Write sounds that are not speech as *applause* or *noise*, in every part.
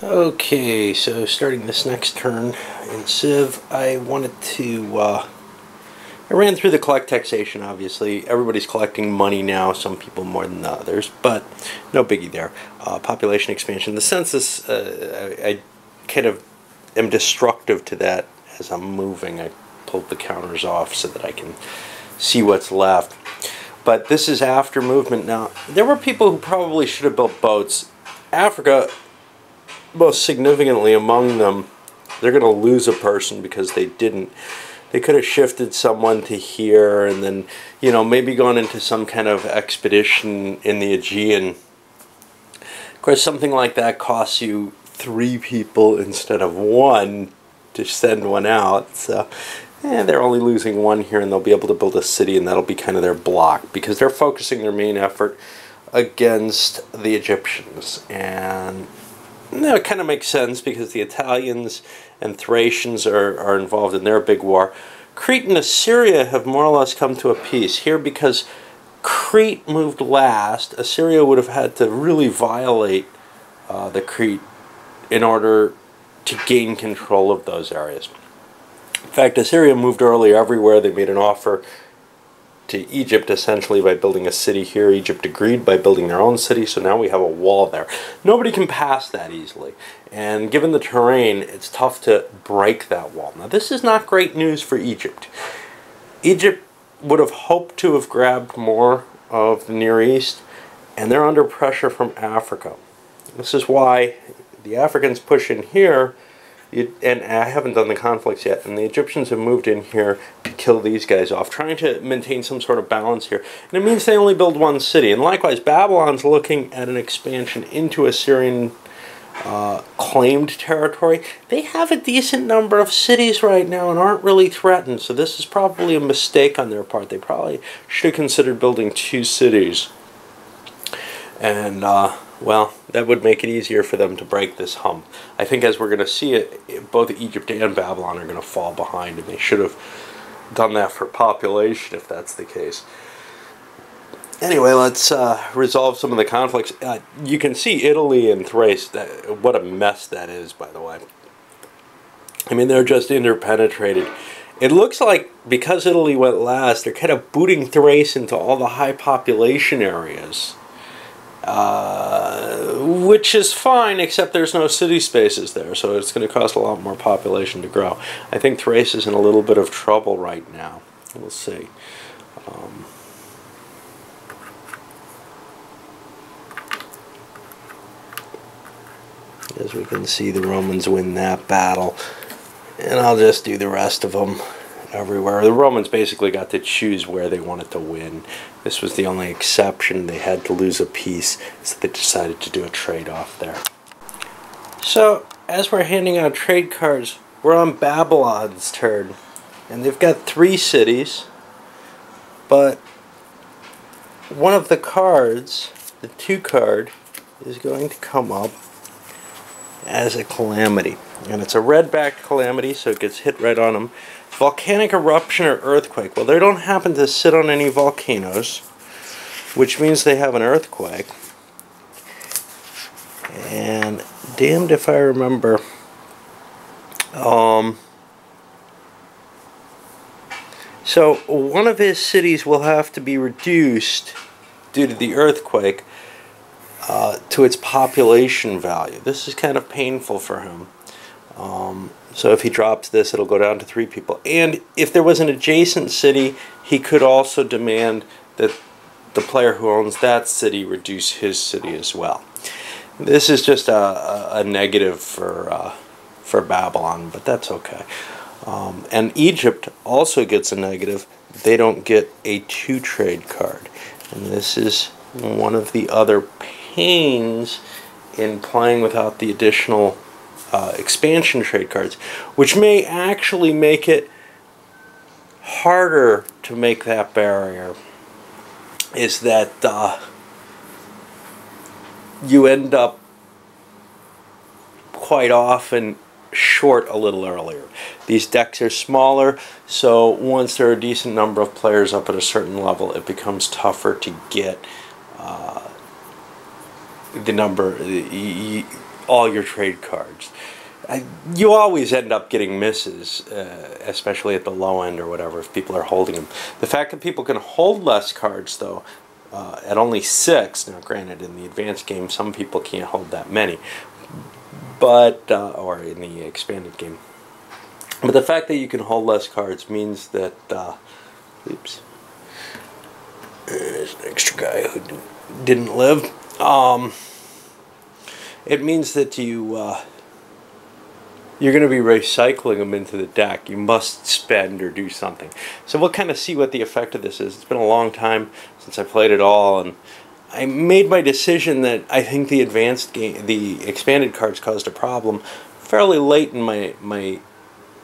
Okay, so starting this next turn in Civ, I wanted to, uh, I ran through the collect taxation, obviously. Everybody's collecting money now, some people more than others, but no biggie there. Uh, population expansion. The census, uh, I, I kind of am destructive to that as I'm moving. I pulled the counters off so that I can see what's left. But this is after movement now. There were people who probably should have built boats. Africa most significantly among them, they're going to lose a person because they didn't. They could have shifted someone to here and then, you know, maybe gone into some kind of expedition in the Aegean. Of course, something like that costs you three people instead of one to send one out. So, eh, they're only losing one here and they'll be able to build a city and that'll be kind of their block because they're focusing their main effort against the Egyptians. And no, it kind of makes sense because the Italians and Thracians are, are involved in their big war. Crete and Assyria have more or less come to a peace here because Crete moved last. Assyria would have had to really violate uh, the Crete in order to gain control of those areas. In fact, Assyria moved early everywhere. They made an offer to Egypt essentially by building a city here. Egypt agreed by building their own city, so now we have a wall there. Nobody can pass that easily. And given the terrain, it's tough to break that wall. Now, this is not great news for Egypt. Egypt would have hoped to have grabbed more of the Near East, and they're under pressure from Africa. This is why the Africans push in here and I haven't done the conflicts yet, and the Egyptians have moved in here to kill these guys off, trying to maintain some sort of balance here. And it means they only build one city. And likewise, Babylon's looking at an expansion into Assyrian uh, claimed territory. They have a decent number of cities right now and aren't really threatened, so this is probably a mistake on their part. They probably should have considered building two cities. And, uh, well, that would make it easier for them to break this hump. I think as we're going to see it, both Egypt and Babylon are going to fall behind, and they should have done that for population if that's the case. Anyway, let's uh, resolve some of the conflicts. Uh, you can see Italy and Thrace. That, what a mess that is, by the way. I mean, they're just interpenetrated. It looks like because Italy went last, they're kind of booting Thrace into all the high population areas. Uh, which is fine, except there's no city spaces there, so it's going to cost a lot more population to grow. I think Thrace is in a little bit of trouble right now. We'll see. Um, as we can see, the Romans win that battle, and I'll just do the rest of them everywhere. The Romans basically got to choose where they wanted to win. This was the only exception. They had to lose a piece, so they decided to do a trade-off there. So, as we're handing out trade cards, we're on Babylon's turn. And they've got three cities, but one of the cards, the two card, is going to come up as a calamity. And it's a red-backed calamity, so it gets hit right on them. Volcanic eruption or earthquake. Well, they don't happen to sit on any volcanoes, which means they have an earthquake. And damned if I remember. Um, so one of his cities will have to be reduced due to the earthquake uh, to its population value. This is kind of painful for him. Um, so if he drops this, it'll go down to three people. And if there was an adjacent city, he could also demand that the player who owns that city reduce his city as well. This is just a, a, negative for uh, for Babylon, but that's okay. Um, and Egypt also gets a negative. They don't get a two trade card, and this is one of the other pains in playing without the additional uh, expansion trade cards, which may actually make it harder to make that barrier. Is that uh, you end up quite often short a little earlier. These decks are smaller, so once there are a decent number of players up at a certain level, it becomes tougher to get uh, the number all your trade cards. I, you always end up getting misses, uh, especially at the low end or whatever, if people are holding them. The fact that people can hold less cards, though, uh, at only six, now granted, in the advanced game, some people can't hold that many, but, uh, or in the expanded game. But the fact that you can hold less cards means that, uh, oops, there's an extra guy who didn't live. Um, it means that you, uh, you're going to be recycling them into the deck. You must spend or do something. So we'll kind of see what the effect of this is. It's been a long time since I played it all, and I made my decision that I think the advanced game, the expanded cards caused a problem fairly late in my my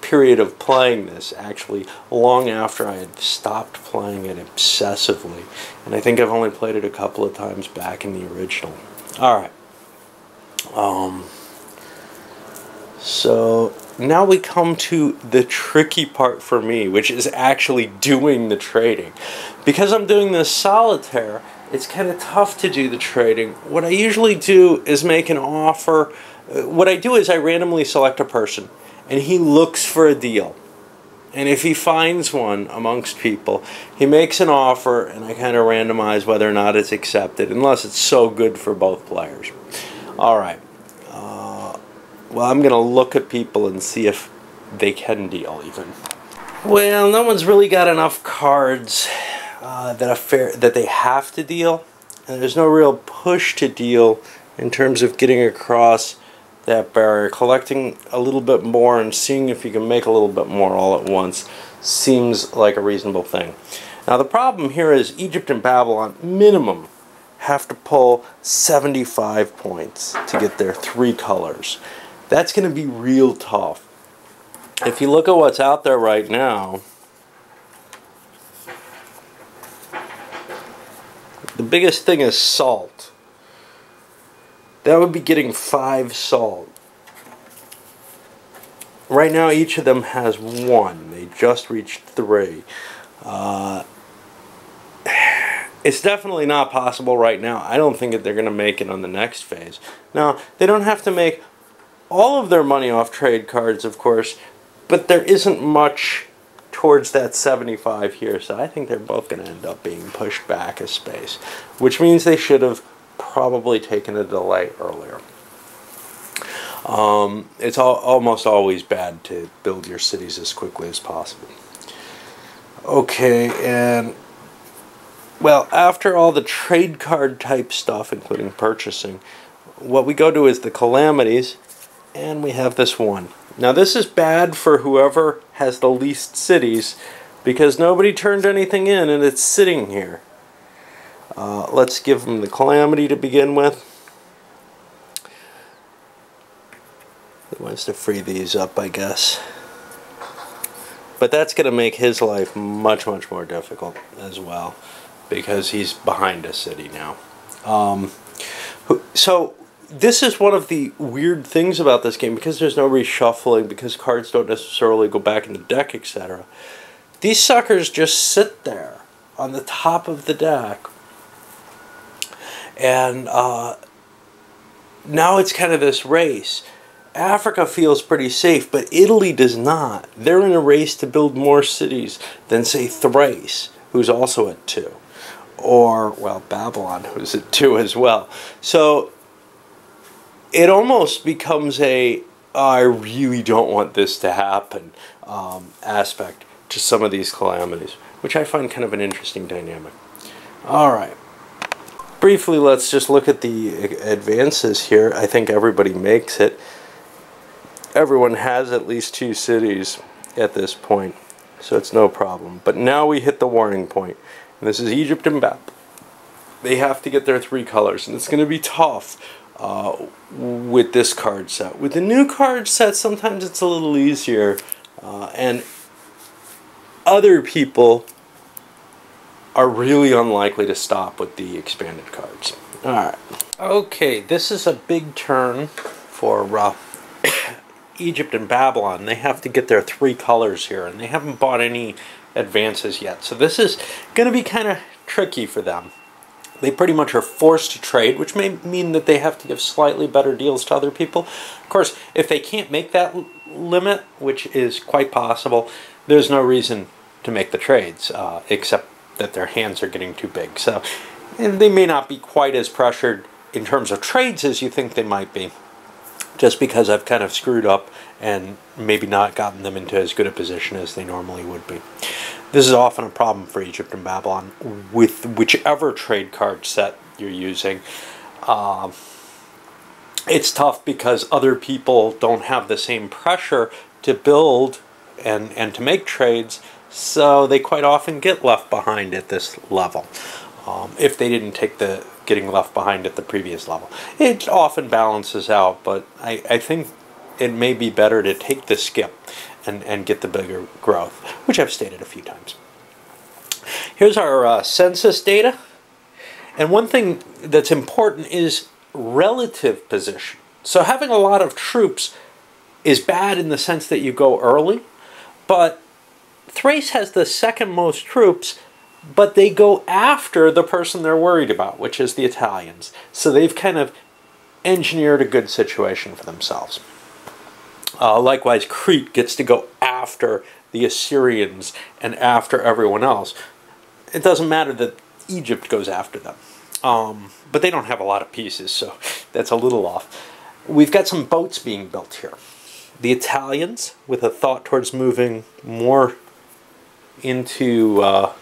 period of playing this. Actually, long after I had stopped playing it obsessively, and I think I've only played it a couple of times back in the original. All right. Um. So now we come to the tricky part for me, which is actually doing the trading. Because I'm doing this solitaire, it's kind of tough to do the trading. What I usually do is make an offer. Uh, what I do is I randomly select a person, and he looks for a deal. And if he finds one amongst people, he makes an offer, and I kind of randomize whether or not it's accepted, unless it's so good for both players. All right. Well, I'm going to look at people and see if they can deal even. Well, no one's really got enough cards uh, that a fair that they have to deal, and there's no real push to deal in terms of getting across that barrier. Collecting a little bit more and seeing if you can make a little bit more all at once seems like a reasonable thing. Now the problem here is Egypt and Babylon minimum have to pull 75 points to get their three colors. That's going to be real tough. If you look at what's out there right now, the biggest thing is salt. That would be getting five salt. Right now, each of them has one. They just reached three. Uh, it's definitely not possible right now. I don't think that they're going to make it on the next phase. Now, they don't have to make all of their money off trade cards, of course, but there isn't much towards that 75 here, so I think they're both going to end up being pushed back a space, which means they should have probably taken a delay earlier. Um, it's all, almost always bad to build your cities as quickly as possible. Okay, and well, after all the trade card type stuff, including purchasing, what we go to is the calamities, and we have this one. Now this is bad for whoever has the least cities because nobody turned anything in and it's sitting here. Uh, let's give him the calamity to begin with. He wants to free these up, I guess. But that's going to make his life much, much more difficult as well because he's behind a city now. Um, so this is one of the weird things about this game because there's no reshuffling, because cards don't necessarily go back in the deck, etc. These suckers just sit there on the top of the deck, and uh, now it's kind of this race. Africa feels pretty safe, but Italy does not. They're in a race to build more cities than, say, Thrace, who's also at two. Or, well, Babylon, who's at two as well. So it almost becomes a I really don't want this to happen um, aspect to some of these calamities, which I find kind of an interesting dynamic. All right. Briefly, let's just look at the advances here. I think everybody makes it. Everyone has at least two cities at this point, so it's no problem. But now we hit the warning point, and this is Egypt and Bab. They have to get their three colors, and it's going to be tough uh, with this card set. With the new card set, sometimes it's a little easier, uh, and other people are really unlikely to stop with the expanded cards. Alright. Okay, this is a big turn for uh, *coughs* Egypt and Babylon. They have to get their three colors here, and they haven't bought any advances yet. So this is going to be kind of tricky for them. they pretty much are forced to trade, which may mean that they have to give slightly better deals to other people. Of course, if they can't make that limit, which is quite possible, there's no reason to make the trades, uh, except that their hands are getting too big. So they may not be quite as pressured in terms of trades as you think they might be, just because I've kind of screwed up and maybe not gotten them into as good a position as they normally would be. This is often a problem for Egypt and Babylon with whichever trade card set you're using. Uh, it's tough because other people don't have the same pressure to build and, and to make trades, so they quite often get left behind at this level um, if they didn't take the getting left behind at the previous level. It often balances out, but I, I think it may be better to take the skip and, and get the bigger growth, which I've stated a few times. Here's our uh, census data. And one thing that's important is relative position. So having a lot of troops is bad in the sense that you go early, but Thrace has the second most troops, but they go after the person they're worried about, which is the Italians. So they've kind of engineered a good situation for themselves. Uh, likewise, Crete gets to go after the Assyrians and after everyone else. It doesn't matter that Egypt goes after them. Um, but they don't have a lot of pieces, so *laughs* that's a little off. We've got some boats being built here. The Italians, with a thought towards moving more into uh,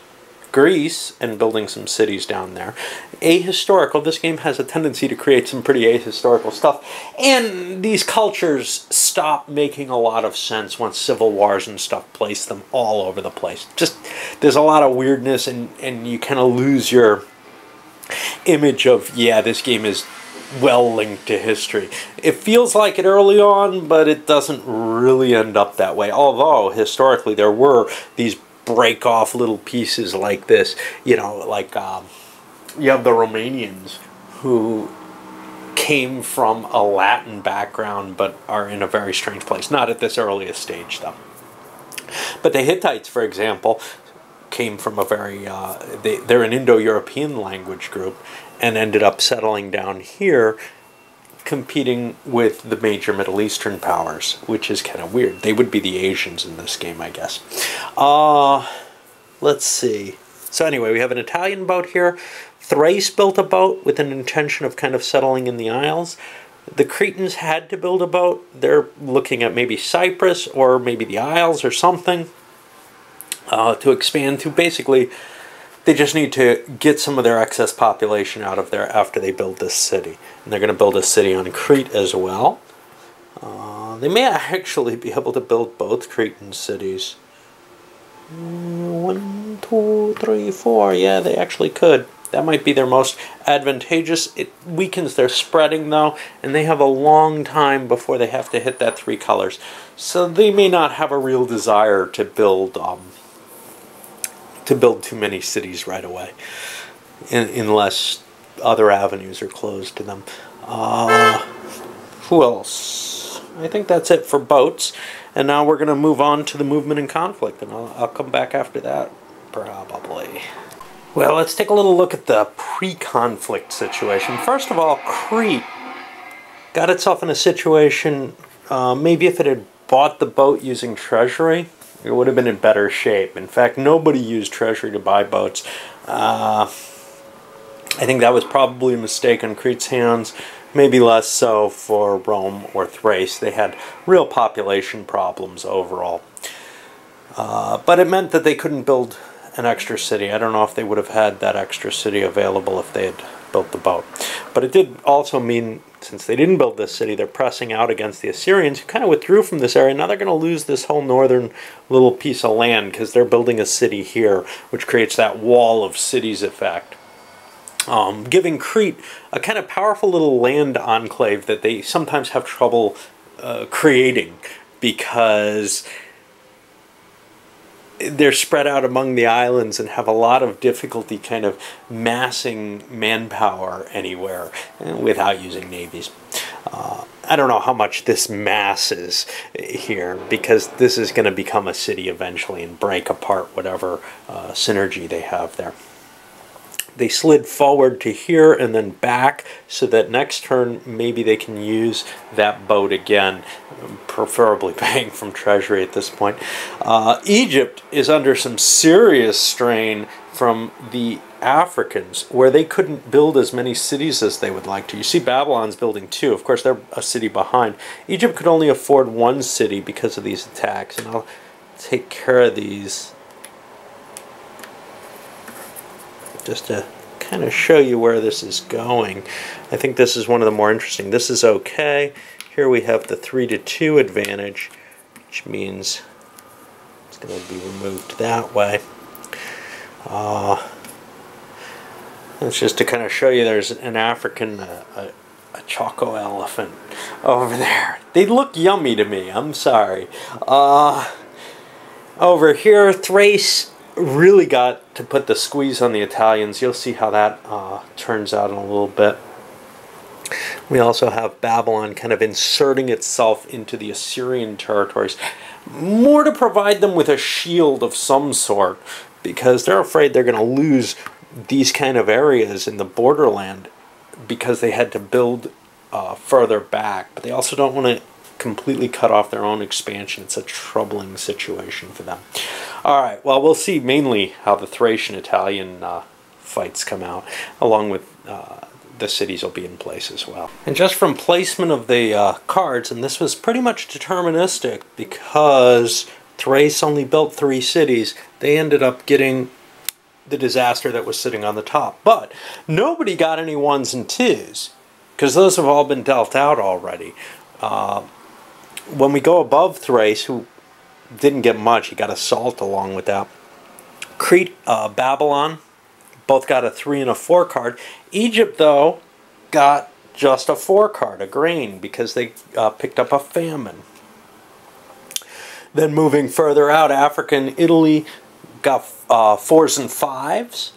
Greece and building some cities down there. Ahistorical, this game has a tendency to create some pretty ahistorical stuff. And these cultures stop making a lot of sense once civil wars and stuff place them all over the place. Just, there's a lot of weirdness and, and you kind of lose your image of, yeah, this game is well linked to history. It feels like it early on, but it doesn't really end up that way. Although, historically, there were these break off little pieces like this. You know, like um, you have the Romanians who came from a Latin background but are in a very strange place. Not at this earliest stage, though. But the Hittites, for example, came from a very, uh, they, they're an Indo European language group and ended up settling down here competing with the major Middle Eastern powers, which is kind of weird. They would be the Asians in this game, I guess. Uh, let's see. So anyway, we have an Italian boat here. Thrace built a boat with an intention of kind of settling in the Isles. The Cretans had to build a boat. They're looking at maybe Cyprus or maybe the Isles or something uh, to expand to. Basically, they just need to get some of their excess population out of there after they build this city. And they're going to build a city on Crete as well. Uh, they may actually be able to build both Cretan cities. Mm, one, two, three, four. Yeah, they actually could. That might be their most advantageous. It weakens their spreading, though, and they have a long time before they have to hit that three colors. So they may not have a real desire to build um, to build too many cities right away, in, unless other avenues are closed to them. Uh, who else? I think that's it for boats. And now we're going to move on to the movement and conflict, and I'll, I'll come back after that, probably. Well, let's take a little look at the pre-conflict situation. First of all, Crete got itself in a situation, uh, maybe if it had bought the boat using treasury, it would have been in better shape. In fact, nobody used Treasury to buy boats. Uh, I think that was probably a mistake on Crete's hands, maybe less so for Rome or Thrace. They had real population problems overall. Uh, but it meant that they couldn't build an extra city. I don't know if they would have had that extra city available if they had built the boat. But it did also mean since they didn't build this city, they're pressing out against the Assyrians, who kind of withdrew from this area. Now they're going to lose this whole northern little piece of land because they're building a city here, which creates that wall of cities effect. Um, giving Crete a kind of powerful little land enclave that they sometimes have trouble uh, creating because they're spread out among the islands and have a lot of difficulty kind of massing manpower anywhere eh, without using navies. Uh, I don't know how much this masses here because this is going to become a city eventually and break apart whatever uh, synergy they have there. They slid forward to here and then back so that next turn maybe they can use that boat again preferably *laughs* paying from treasury at this point. Uh, egypt is under some serious strain from the africans where they couldn't build as many cities as they would like to. You see babylon's building two of course they're a city behind. Egypt could only afford one city because of these attacks and i'll take care of these just to kind of show you where this is going. I think this is one of the more interesting. This is okay. Here we have the 3 to 2 advantage, which means it's going to be removed that way. Uh, it's just to kind of show you there's an African, uh, a, a choco elephant over there. They look yummy to me, I'm sorry. Uh, over here, Thrace really got to put the squeeze on the Italians. You'll see how that uh, turns out in a little bit. We also have Babylon kind of inserting itself into the Assyrian territories, more to provide them with a shield of some sort, because they're afraid they're going to lose these kind of areas in the borderland because they had to build uh, further back. But they also don't want to completely cut off their own expansion. It's a troubling situation for them. All right, well, we'll see mainly how the Thracian Italian uh, fights come out, along with uh, the cities will be in place as well. And just from placement of the uh, cards, and this was pretty much deterministic because Thrace only built three cities, they ended up getting the disaster that was sitting on the top. But nobody got any ones and twos because those have all been dealt out already. Uh, when we go above Thrace, who didn't get much, he got assault along with that. Crete, uh, Babylon, both got a three and a four card. Egypt, though, got just a four card, a grain, because they uh, picked up a famine. Then moving further out, Africa and Italy got uh, fours and fives,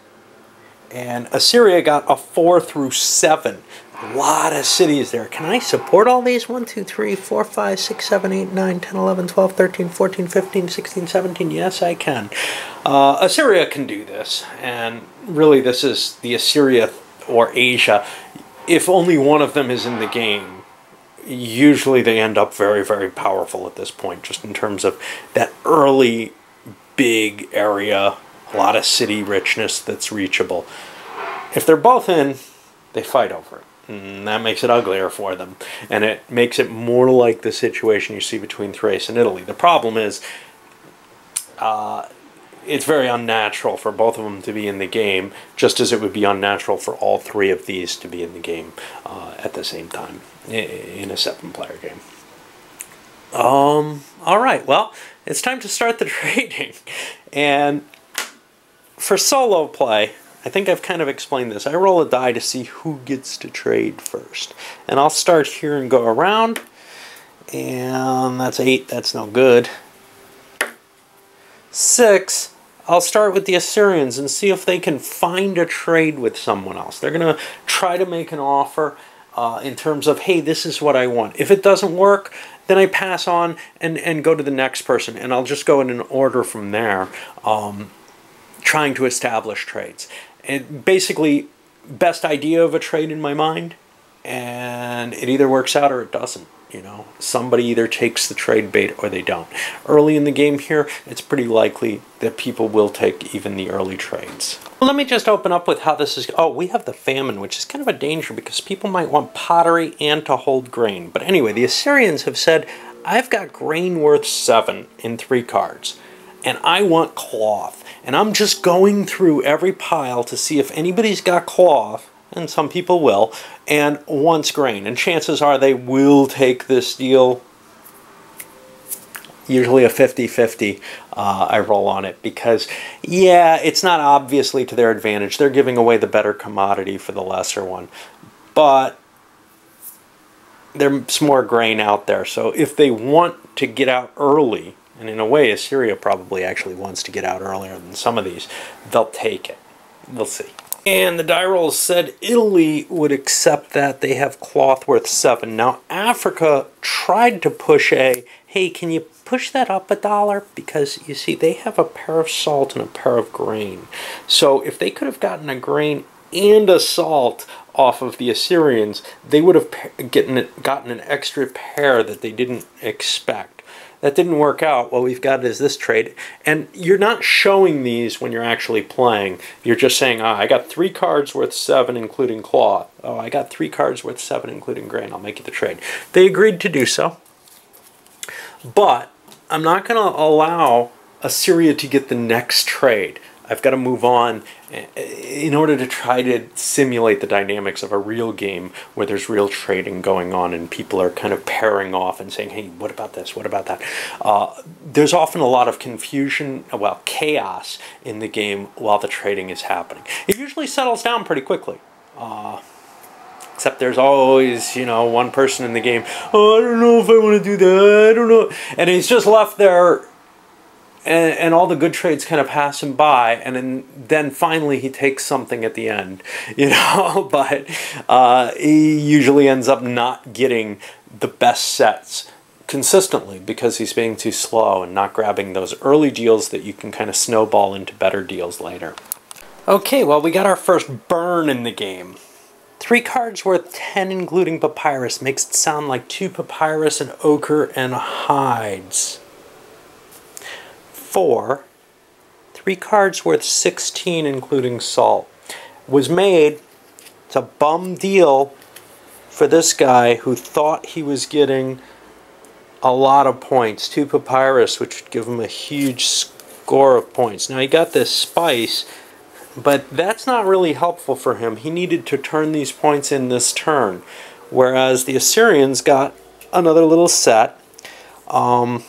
and Assyria got a four through seven. A lot of cities there. Can I support all these? 1, 2, 3, 4, 5, 6, 7, 8, 9, 10, 11, 12, 13, 14, 15, 16, 17. Yes, I can. Uh, Assyria can do this. And really, this is the Assyria or Asia. If only one of them is in the game, usually they end up very, very powerful at this point, just in terms of that early big area, a lot of city richness that's reachable. If they're both in, they fight over it. And that makes it uglier for them. And it makes it more like the situation you see between Thrace and Italy. The problem is, uh, it's very unnatural for both of them to be in the game, just as it would be unnatural for all three of these to be in the game uh, at the same time in a seven player game. Um, all right, well, it's time to start the *laughs* trading. And for solo play, I think I've kind of explained this. I roll a die to see who gets to trade first. And I'll start here and go around. And that's eight. That's no good. Six. I'll start with the Assyrians and see if they can find a trade with someone else. They're going to try to make an offer uh, in terms of, hey, this is what I want. If it doesn't work, then I pass on and, and go to the next person. And I'll just go in an order from there, um, trying to establish trades it basically best idea of a trade in my mind and it either works out or it doesn't you know? Somebody either takes the trade bait or they don't. Early in the game here it's pretty likely that people will take even the early trades. Let me just open up with how this is oh we have the famine which is kind of a danger because people might want pottery and to hold grain. But anyway the assyrians have said i've got grain worth seven in three cards and i want cloth and I'm just going through every pile to see if anybody's got cloth, and some people will, and wants grain. And chances are they will take this deal. Usually a 50-50 uh, I roll on it because, yeah, it's not obviously to their advantage. They're giving away the better commodity for the lesser one. But there's more grain out there. So if they want to get out early, and in a way, Assyria probably actually wants to get out earlier than some of these. They'll take it. We'll see. And the die said Italy would accept that they have cloth worth seven. Now, Africa tried to push a, hey, can you push that up a dollar? Because you see, they have a pair of salt and a pair of grain. So if they could have gotten a grain and a salt off of the Assyrians, they would have gotten an extra pair that they didn't expect. That didn't work out. What we've got is this trade. And you're not showing these when you're actually playing. You're just saying, ah, I got three cards worth seven, including claw. Oh, I got three cards worth seven, including grain. I'll make you the trade. They agreed to do so. But I'm not going to allow Assyria to get the next trade. I've got to move on in order to try to simulate the dynamics of a real game where there's real trading going on and people are kind of pairing off and saying, hey, what about this? What about that? Uh, there's often a lot of confusion, well, chaos in the game while the trading is happening. It usually settles down pretty quickly. Uh, except there's always, you know, one person in the game, oh, I don't know if I want to do that, I don't know. And he's just left there and, and all the good trades kind of pass him by, and then, then finally he takes something at the end, *laughs* you know. *laughs* but uh, he usually ends up not getting the best sets consistently because he's being too slow and not grabbing those early deals that you can kind of snowball into better deals later. Okay, well, we got our first burn in the game. Three cards worth 10 including papyrus makes it sound like two papyrus and ochre and hides four, three cards worth 16 including salt, was made. It's a bum deal for this guy who thought he was getting a lot of points. Two papyrus, which would give him a huge score of points. Now he got this spice, but that's not really helpful for him. He needed to turn these points in this turn, whereas the Assyrians got another little set. Um,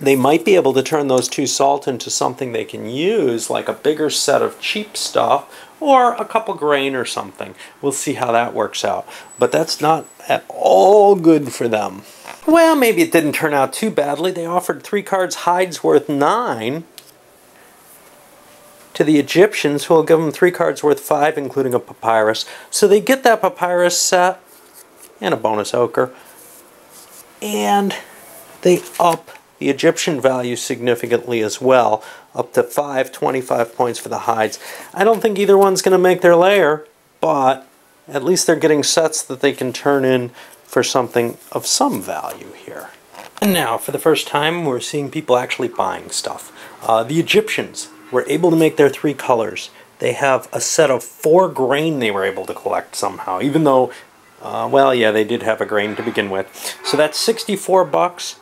they might be able to turn those two salt into something they can use, like a bigger set of cheap stuff, or a couple grain or something. We'll see how that works out. But that's not at all good for them. Well, maybe it didn't turn out too badly. They offered three cards hides worth nine to the Egyptians, who will give them three cards worth five, including a papyrus. So they get that papyrus set and a bonus ochre. And they up the Egyptian value significantly as well, up to 5, 25 points for the hides. I don't think either one's going to make their layer, but at least they're getting sets that they can turn in for something of some value here. And now, for the first time, we're seeing people actually buying stuff. Uh, the Egyptians were able to make their three colors. They have a set of four grain they were able to collect somehow, even though, uh, well, yeah, they did have a grain to begin with. So that's 64 bucks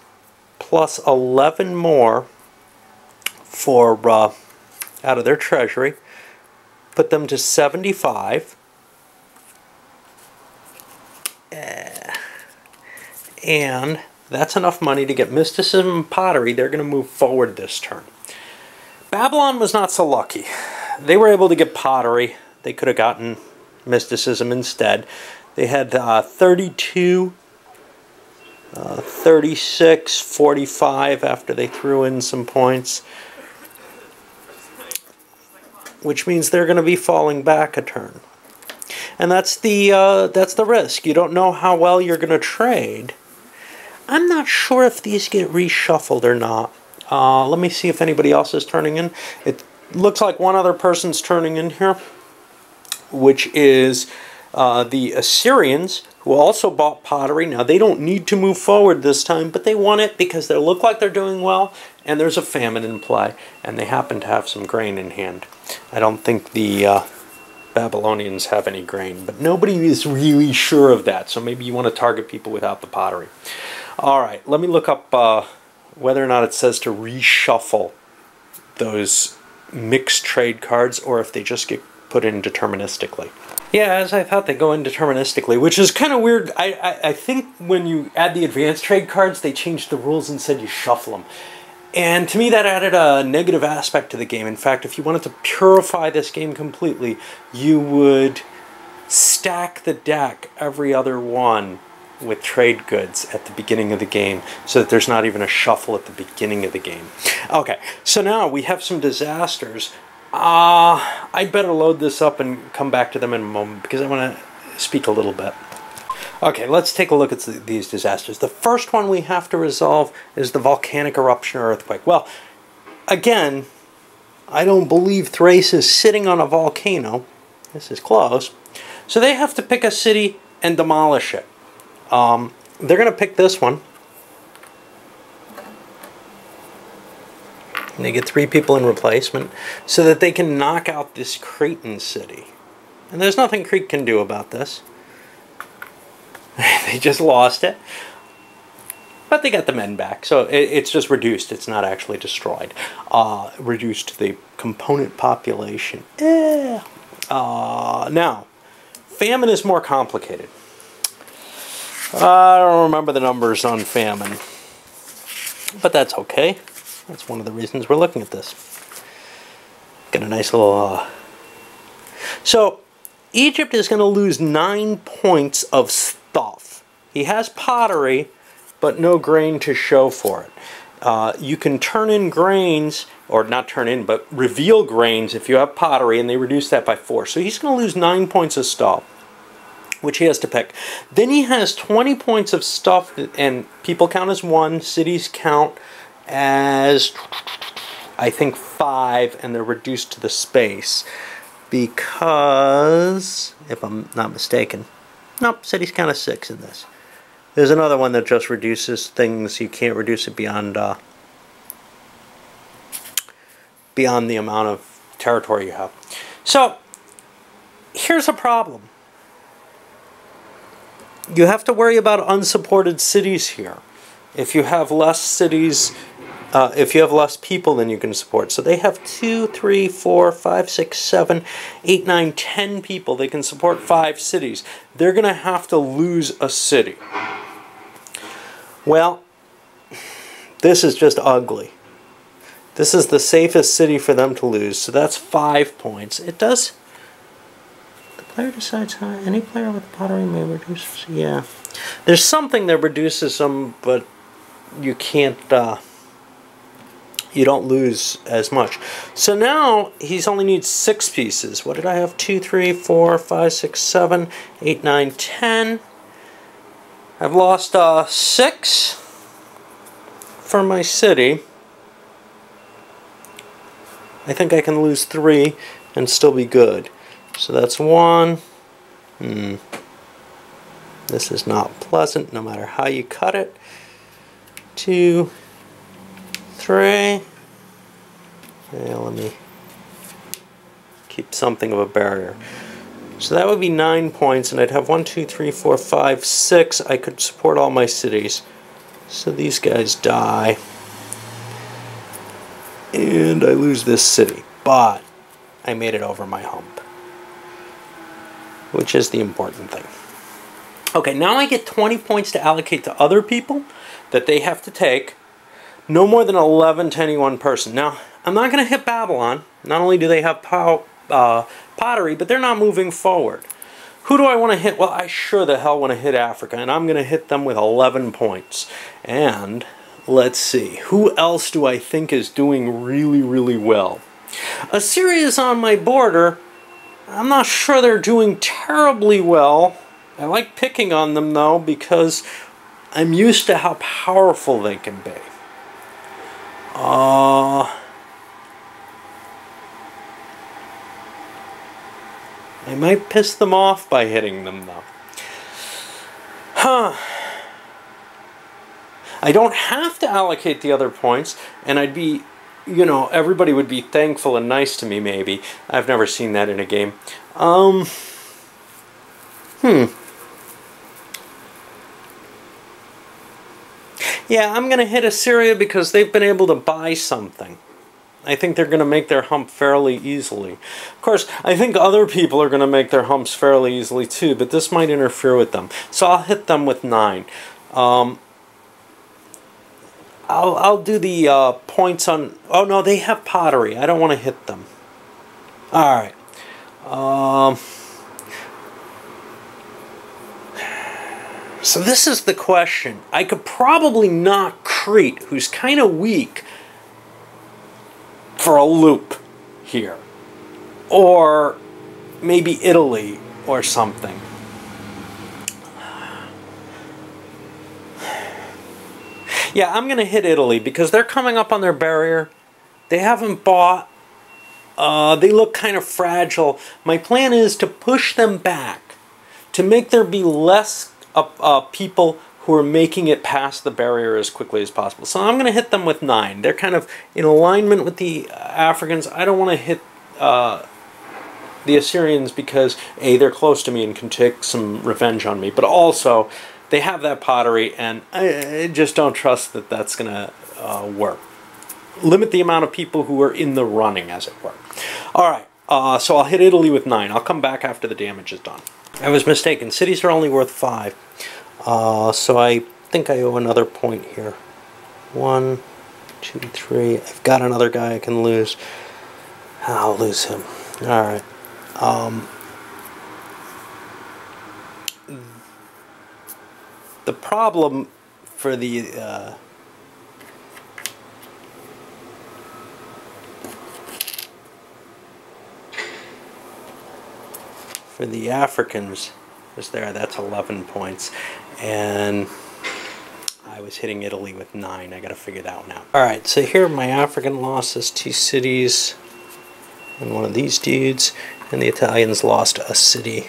plus 11 more for uh, out of their treasury. Put them to 75. Eh. And that's enough money to get mysticism and pottery. They're going to move forward this turn. Babylon was not so lucky. They were able to get pottery. They could have gotten mysticism instead. They had uh, 32 uh, 36, 45 after they threw in some points. Which means they're going to be falling back a turn. And that's the, uh, that's the risk. You don't know how well you're going to trade. I'm not sure if these get reshuffled or not. Uh, let me see if anybody else is turning in. It looks like one other person's turning in here, which is uh, the Assyrians, who also bought pottery. Now, they don't need to move forward this time, but they want it because they look like they're doing well, and there's a famine in play, and they happen to have some grain in hand. I don't think the uh, Babylonians have any grain, but nobody is really sure of that, so maybe you want to target people without the pottery. All right, let me look up uh, whether or not it says to reshuffle those mixed trade cards or if they just get put in deterministically. Yeah, as I thought, they go in deterministically, which is kind of weird. I, I, I, think when you add the advanced trade cards, they changed the rules and said you shuffle them. And to me, that added a negative aspect to the game. In fact, if you wanted to purify this game completely, you would stack the deck every other one with trade goods at the beginning of the game so that there's not even a shuffle at the beginning of the game. Okay, so now we have some disasters Uh, I'd better load this up and come back to them in a moment because I want to speak a little bit. Okay, let's take a look at these disasters. The first one we have to resolve is the volcanic eruption or earthquake. Well, again, I don't believe Thrace is sitting on a volcano. This is close. So they have to pick a city and demolish it. Um, they're going to pick this one. And they get three people in replacement so that they can knock out this Cretan city. And there's nothing Crete can do about this. *laughs* they just lost it. But they got the men back, so it, it's just reduced. It's not actually destroyed. Uh, reduced the component population. Eh. Uh, now, famine is more complicated. I don't remember the numbers on famine. But that's okay. That's one of the reasons we're looking at this. Got a nice little... Uh... So, Egypt is going to lose nine points of stuff. He has pottery, but no grain to show for it. Uh, you can turn in grains, or not turn in, but reveal grains if you have pottery, and they reduce that by four. So he's going to lose nine points of stuff, which he has to pick. Then he has 20 points of stuff, and people count as one, cities count as I think five and they're reduced to the space. Because if I'm not mistaken nope city's kind of six in this. There's another one that just reduces things you can't reduce it beyond uh, beyond the amount of territory you have. So here's a problem. You have to worry about unsupported cities here. If you have less cities uh, if you have less people than you can support. So they have two, three, four, five, six, seven, eight, nine, ten people. They can support five cities. They're going to have to lose a city. Well, this is just ugly. This is the safest city for them to lose, so that's five points. It does... The player decides how any player with pottery may reduce... Yeah. There's something that reduces them, but you can't... Uh, you don't lose as much. So now he's only needs six pieces. What did I have? Two, three, four, five, six, seven, eight, nine, ten. I've lost uh, six for my city. I think I can lose three and still be good. So that's one. Hmm. This is not pleasant no matter how you cut it. Two tray. Yeah, let me keep something of a barrier. So that would be nine points, and I'd have one, two, three, four, five, six. I could support all my cities. So these guys die. And I lose this city. But I made it over my hump. Which is the important thing. Okay, now I get 20 points to allocate to other people that they have to take no more than 11 to any one person. Now, I'm not going to hit Babylon. Not only do they have pow, uh, pottery, but they're not moving forward. Who do I want to hit? Well, I sure the hell want to hit Africa, and I'm going to hit them with 11 points. And let's see, who else do I think is doing really, really well? Assyria is on my border. I'm not sure they're doing terribly well. I like picking on them, though, because I'm used to how powerful they can be. Uh, I might piss them off by hitting them though. Huh. I don't have to allocate the other points, and I'd be, you know, everybody would be thankful and nice to me, maybe. I've never seen that in a game. Um, hmm. Yeah, I'm going to hit Assyria because they've been able to buy something. I think they're going to make their hump fairly easily. Of course, I think other people are going to make their humps fairly easily too, but this might interfere with them. So I'll hit them with 9. Um, I'll, I'll do the uh, points on... Oh, no, they have pottery. I don't want to hit them. Alright. Um... So this is the question. I could probably knock Crete, who's kind of weak, for a loop here. or maybe Italy or something. Yeah, I'm going to hit Italy because they're coming up on their barrier. They haven't bought. Uh, they look kind of fragile. My plan is to push them back, to make there be less uh, uh, people who are making it past the barrier as quickly as possible. So I'm going to hit them with nine. They're kind of in alignment with the Africans. I don't want to hit uh, the Assyrians because A, they're close to me and can take some revenge on me, but also they have that pottery, and I, just don't trust that that's going to uh, work. Limit the amount of people who are in the running, as it were. All right, uh, so I'll hit Italy with nine. I'll come back after the damage is done. I was mistaken. Cities are only worth five. Uh, so I think I owe another point here. One, two, three. I've got another guy I can lose. I'll lose him. All right. Um, the problem for the uh, for the Africans is there. That's 11 points. And I was hitting Italy with 9. I got to figure that one out. Alright, so here my African losses two cities and one of these dudes. And the Italians lost a city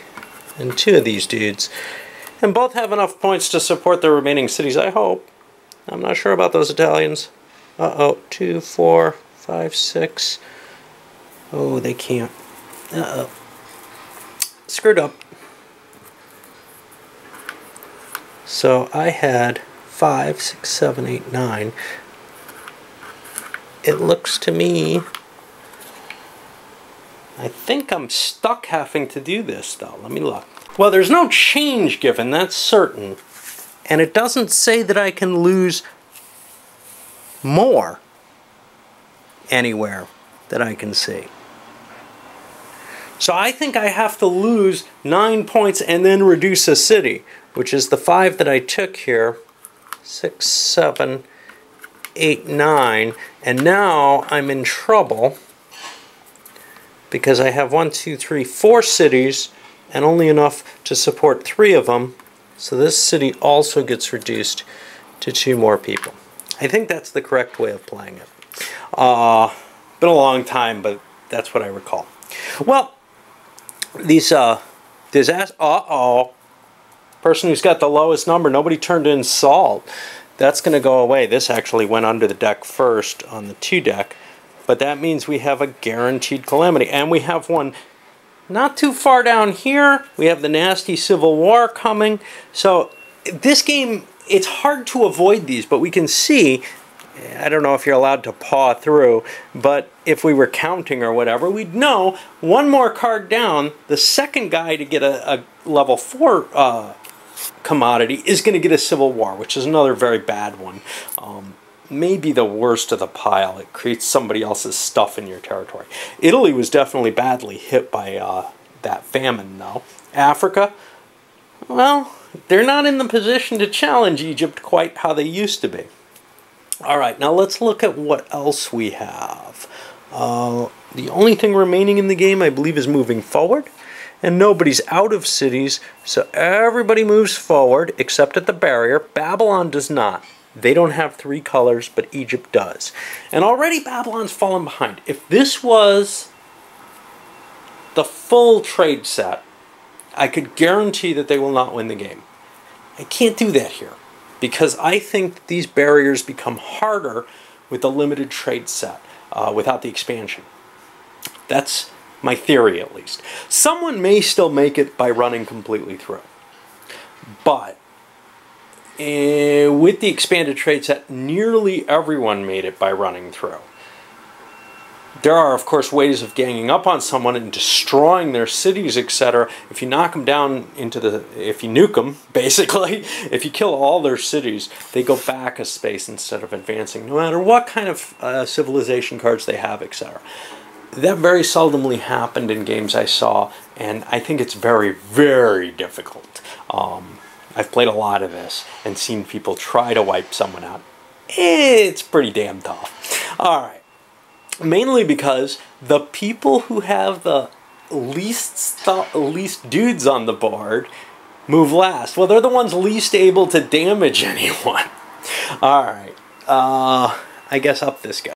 and two of these dudes. And both have enough points to support the remaining cities, I hope. I'm not sure about those Italians. Uh-oh, two, four, five, six. Oh, they can't. Uh-oh. Screwed up. So I had five, six, seven, eight, nine. It looks to me I think I'm stuck having to do this though. Let me look. Well, there's no change given, that's certain. And it doesn't say that I can lose more anywhere that I can see. So I think I have to lose 9 points and then reduce a city, which is the 5 that I took here. Six, seven, eight, nine, And now I'm in trouble because I have one, two, three, four cities and only enough to support three of them. So this city also gets reduced to two more people. I think that's the correct way of playing it. Uh, been a long time, but that's what I recall. Well, these uh, disaster. Uh oh, person who's got the lowest number. Nobody turned in salt. That's going to go away. This actually went under the deck first on the two deck. But that means we have a guaranteed calamity. And we have one not too far down here. We have the nasty Civil War coming. So this game, it's hard to avoid these, but we can see I don't know if you're allowed to paw through, but if we were counting or whatever, we'd know one more card down, the second guy to get a, a level 4 uh, commodity is going to get a Civil War, which is another very bad one. Um, maybe the worst of the pile. It creates somebody else's stuff in your territory. Italy was definitely badly hit by uh, that famine, though. Africa, well, they're not in the position to challenge Egypt quite how they used to be. All right, now let's look at what else we have. Uh, the only thing remaining in the game, I believe, is moving forward. And nobody's out of cities, so everybody moves forward except at the barrier. Babylon does not. They don't have three colors, but Egypt does. And already Babylon's fallen behind. If this was the full trade set, I could guarantee that they will not win the game. I can't do that here because I think these barriers become harder with the limited trade set uh, without the expansion. That's my theory at least. Someone may still make it by running completely through. But and with the expanded trade set, nearly everyone made it by running through. There are, of course, ways of ganging up on someone and destroying their cities, etc. If you knock them down into the, if you nuke them, *laughs* basically, if you kill all their cities, they go back a space instead of advancing, no matter what kind of uh, civilization cards they have, etc. That very seldomly happened in games I saw, and I think it's very, very difficult. Um, I've played a lot of this and seen people try to wipe someone out. It's pretty damn tough. All right. Mainly because the people who have the least st- least dudes on the board move last. Well, they're the ones least able to damage *laughs* anyone. All right. Uh, I guess up this guy.